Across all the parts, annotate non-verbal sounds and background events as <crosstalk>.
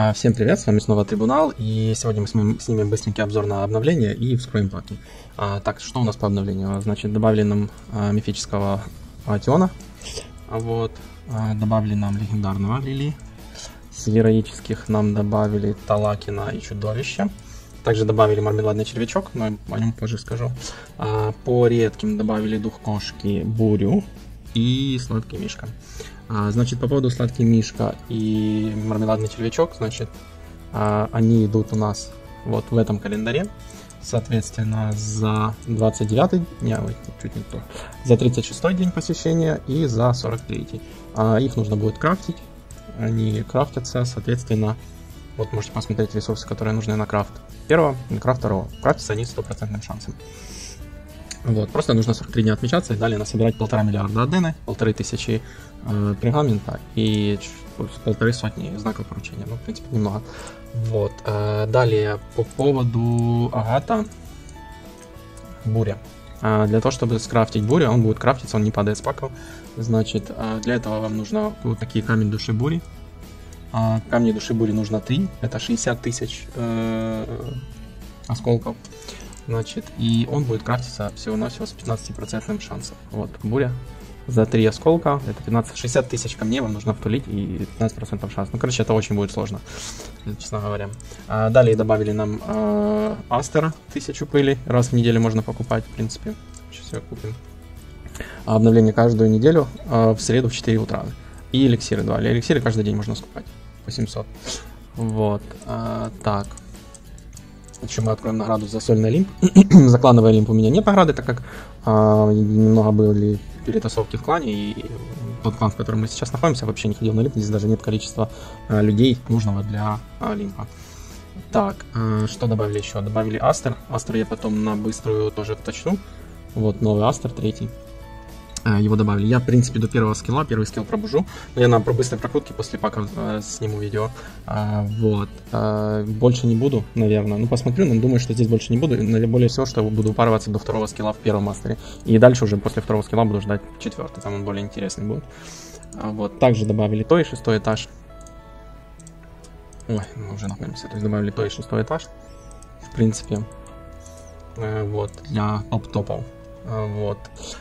А, всем привет, с вами снова Трибунал, и сегодня мы снимем, быстренький обзор на обновление и вскроем паки. А, так, что у нас по обновлению? Значит, добавили нам а, мифического Атиона, вот, а, добавили нам легендарного Лили, с героических нам добавили Талакина и Чудовище, также добавили мармеладный червячок, но о нем позже скажу. А, по редким добавили дух кошки, бурю и сладкий мишка. А, значит, по поводу сладкий мишка и мармеладный червячок, значит, а, они идут у нас вот в этом календаре. Соответственно, за 29 не, ой, чуть не то, за 36 день посещения и за 43. А, их нужно будет крафтить. Они крафтятся, соответственно, вот можете посмотреть ресурсы, которые нужны на крафт первого, на крафт второго. Крафтятся они с стопроцентным шансом. Вот, просто нужно 43 дня отмечаться и далее насобирать полтора миллиарда адены, полторы тысячи э, пергамента и полторы сотни знаков поручения. Ну, в принципе, немного. Вот. Э, далее, по поводу агата. Буря. Э, для того, чтобы скрафтить бурю, он будет крафтиться, он не падает с паков. Значит, э, для этого вам нужно вот такие камень души бури. Э, камни души бури нужно 3, это 60 тысяч э, осколков. Значит, и он будет крафтиться всего-навсего с 15% шансом. Вот, буря за 3 осколка, это 15, 60 тысяч камней вам нужно втулить и 15% шанс. Ну, короче, это очень будет сложно, честно говоря. А далее добавили нам э, Астера, 1000 пыли, раз в неделю можно покупать, в принципе. Сейчас ее купим. Обновление каждую неделю, э, в среду в 4 утра. И эликсиры 2. Эликсиры каждый день можно скупать по 700. Вот, э, так. Еще мы откроем награду за сольный Олимп. <clears throat> за клановый Олимп у меня нет награды, так как а, немного были перетасовки в клане, и тот клан, в котором мы сейчас находимся, вообще не ходил на Олимп, здесь даже нет количества а, людей нужного для Олимпа. Так, а, что добавили еще? Добавили Астер. Астер я потом на быструю тоже вточну. Вот новый Астер, третий. Э, его добавили. Я, в принципе, до первого скилла, первый скилл пробужу. Но я на быстрой прокрутке после пака э, сниму видео. А, вот. А, больше не буду, наверное. Ну, посмотрю, но думаю, что здесь больше не буду. Более всего, что буду упарываться до второго скилла в первом мастере. И дальше уже после второго скилла буду ждать четвертый. Там он более интересный будет. А, вот. Также добавили той шестой этаж. Ой, мы уже находимся. То есть добавили той шестой этаж. В принципе. Вот. Для топ-топов. А, вот.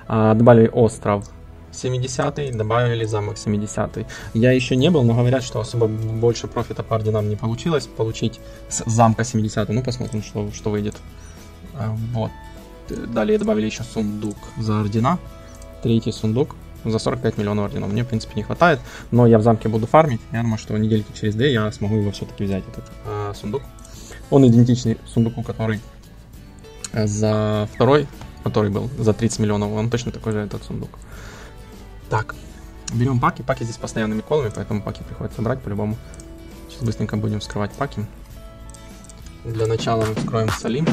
А, добавили остров 70 добавили замок 70 Я еще не был, но говорят, что особо больше профита по орденам не получилось получить с замка 70 Ну, посмотрим, что, что выйдет. А, вот. Далее добавили еще сундук за ордена. Третий сундук за 45 миллионов орденов. Мне, в принципе, не хватает, но я в замке буду фармить. Я думаю, что недельки через две я смогу его все-таки взять, этот э, сундук. Он идентичный сундуку, который за второй который был за 30 миллионов, он точно такой же этот сундук. Так, берем паки. Паки здесь постоянными колами, поэтому паки приходится брать по-любому. Сейчас быстренько будем вскрывать паки. Для начала мы вскроем с Олимпа.